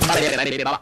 他那边在哪里？别别别。